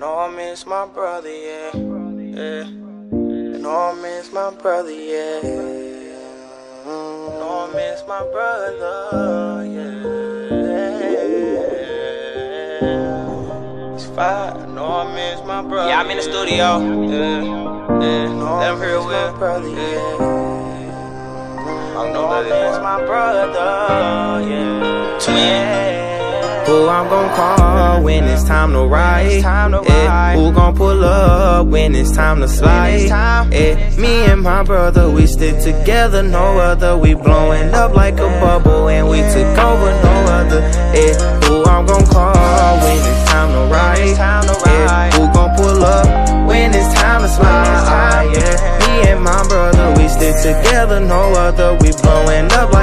know I miss my brother, yeah. yeah. Know I miss my brother, yeah. Know I miss my brother, yeah. It's five. Know I miss my brother. Yeah, I'm in the studio. Yeah, yeah. Know Let I 'em hear it, miss my brother, yeah. I Know I miss my brother, yeah. Twin. Who I'm gon' call when it's time to ride? gon' pull up when it's time to slide. Time, yeah, me and my brother, we stick together, no other. We blowing up like a bubble, and we took over, no other. Yeah, who I'm gon' call when it's time to ride? Yeah, who gon' pull up when it's time to slide? Yeah, me and my brother, we stick together, no other. We blowing up like